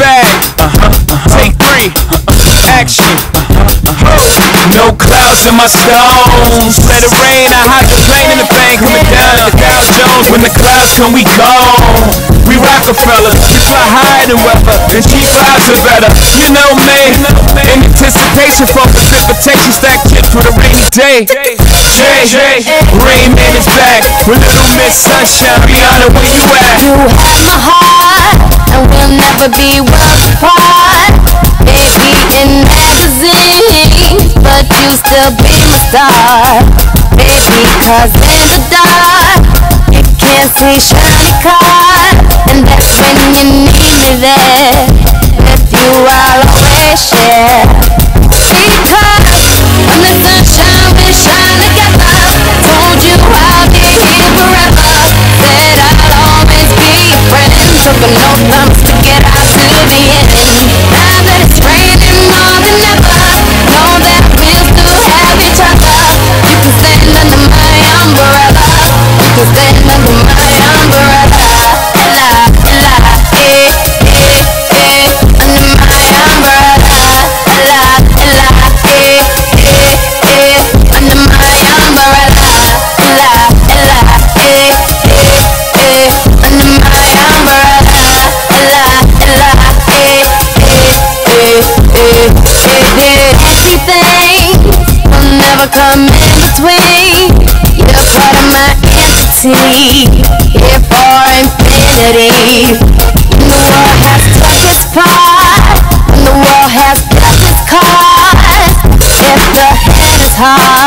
bag. Uh-huh, uh-huh. Take three. Uh-huh. Action. No clouds in my stones. Let it rain. I hydroplane in the bank. Coming down like the Dow Jones. When the clouds come, we gone. We Rockefeller. We fly higher than weather. And cheap vibes are better. You know me. In anticipation for precipitation. Stack chips with the rainy day. Jay, Rain Man is back. With Little Miss Sunshine. Rihanna, where you at? You have my heart, and we'll never be star. Baby, cause in the dark, you can't see shiny cars. And that's when you need me there. Never come in between. You're part of my entity, here for infinity. When the world has touched its part, when the world has touched its card, if the head is hard,